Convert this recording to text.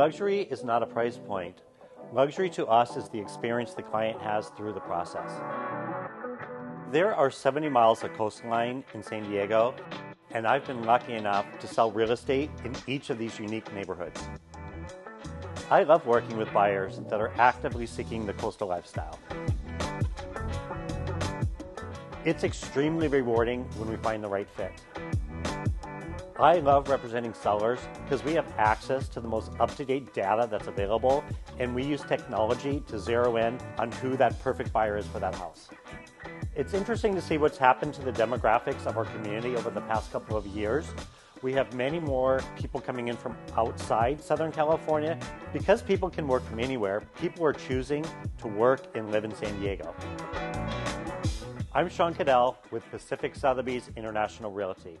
Luxury is not a price point. Luxury to us is the experience the client has through the process. There are 70 miles of coastline in San Diego, and I've been lucky enough to sell real estate in each of these unique neighborhoods. I love working with buyers that are actively seeking the coastal lifestyle. It's extremely rewarding when we find the right fit. I love representing sellers because we have access to the most up to date data that's available, and we use technology to zero in on who that perfect buyer is for that house. It's interesting to see what's happened to the demographics of our community over the past couple of years. We have many more people coming in from outside Southern California. Because people can work from anywhere, people are choosing to work and live in San Diego. I'm Sean Caddell with Pacific Sotheby's International Realty.